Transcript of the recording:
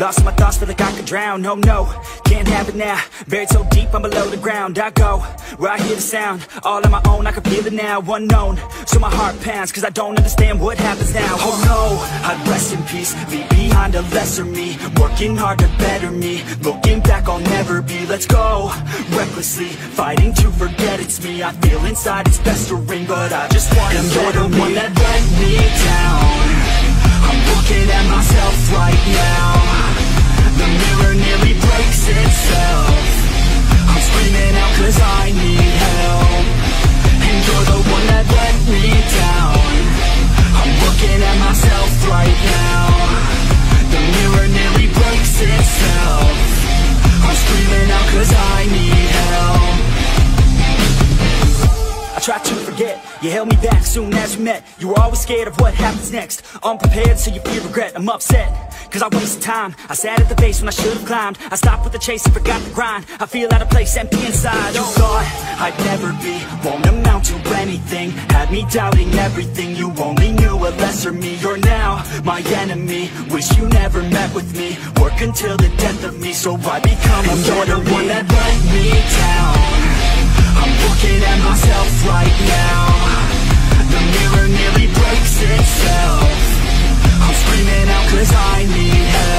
Lost my thoughts, feel like I could drown. No, no, can't have it now. Buried so deep, I'm below the ground. I go, where I hear the sound. All on my own, I can feel it now. Unknown, so my heart pounds Cause I don't understand what happens now. Oh no, I'd rest in peace. Leave behind a lesser me. Working hard to better me. Looking back, I'll never be. Let's go, recklessly Fighting to forget it's me. I feel inside it's festering But I just want to you're the one that let me down. I'm looking at myself you held me back soon as we met. You were always scared of what happens next. Unprepared so you feel regret, I'm upset Cause I wasted time, I sat at the base when I should've climbed. I stopped with the chase and forgot the grind. I feel out of place, empty inside. You thought I'd never be, won't amount to anything Had me doubting everything, you only knew a lesser me. You're now my enemy, wish you never met with me. Work until the death of me, so I become a You're the one that let me down I'm looking at myself right now. The mirror nearly breaks itself. I'm screaming out cause I need help.